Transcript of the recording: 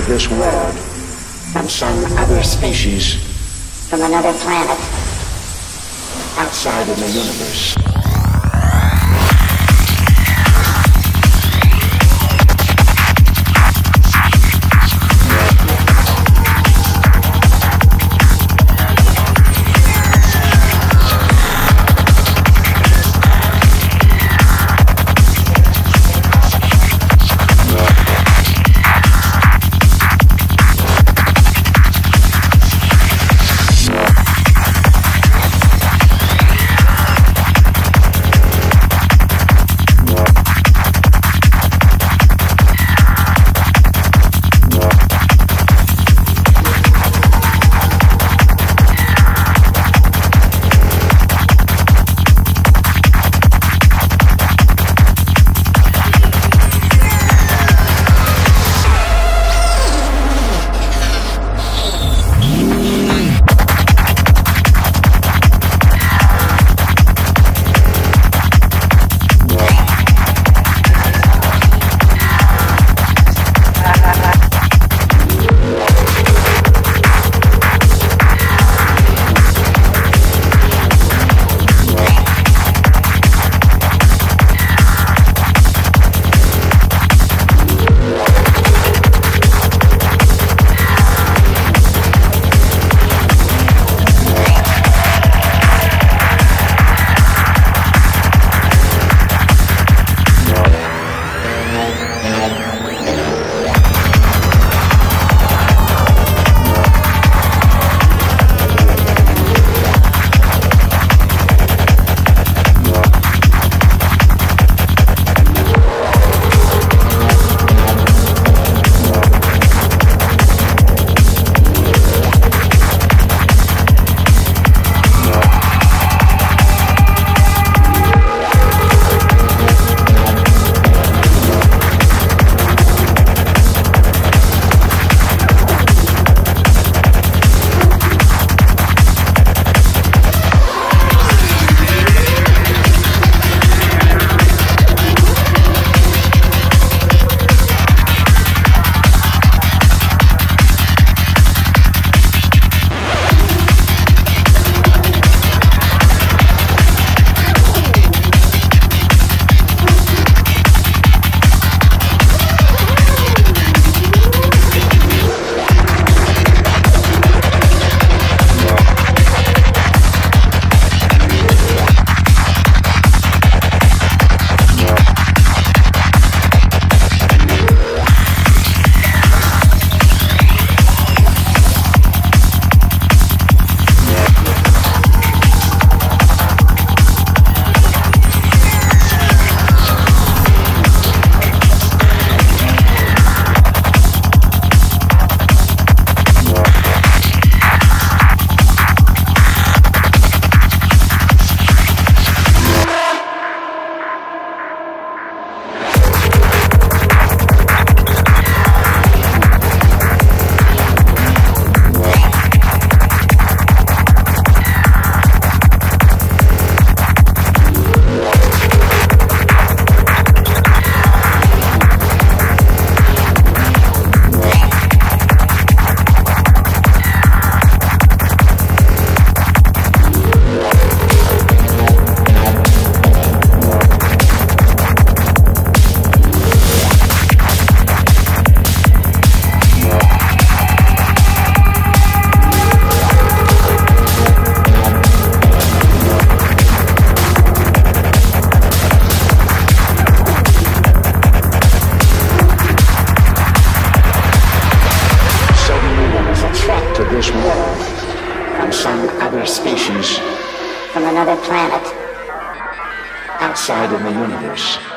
this world from some other species from another planet outside in the universe. Some other species from another planet outside in the universe.